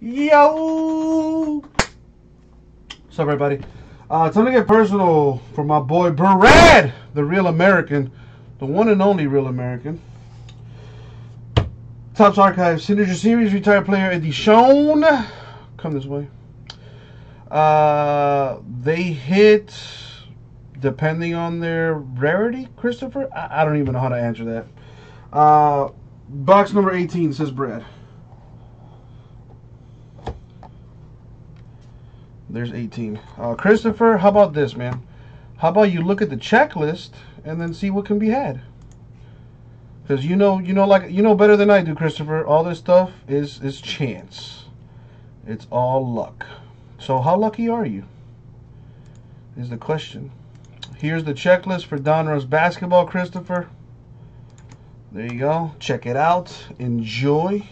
Yo! What's up, everybody? Uh, time to get personal for my boy Brad, the real American, the one and only real American. Topps Archive Signature Series retired player Edition. Come this way. Uh, they hit depending on their rarity, Christopher. I, I don't even know how to answer that. Uh, box number 18 says Brad. There's 18. Uh, Christopher, how about this, man? How about you look at the checklist and then see what can be had? Because you know, you know, like you know better than I do, Christopher. All this stuff is is chance. It's all luck. So how lucky are you? Is the question. Here's the checklist for Donruss basketball, Christopher. There you go. Check it out. Enjoy.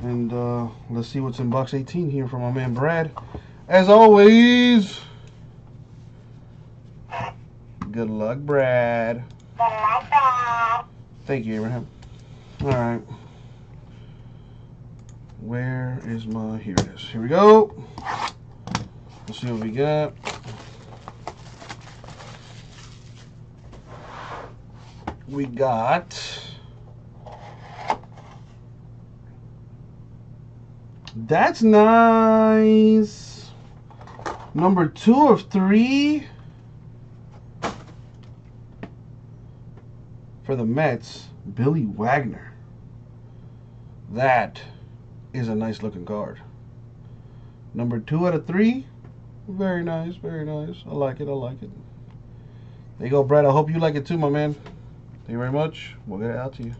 And uh, let's see what's in box 18 here from my man Brad. As always, good luck, Brad. Thank you, Abraham. All right. Where is my? Here it is. Here we go. Let's see what we got. We got. That's nice. Number two of three. For the Mets, Billy Wagner. That is a nice looking card. Number two out of three. Very nice, very nice. I like it, I like it. There you go, Brad. I hope you like it too, my man. Thank you very much. We'll get it out to you.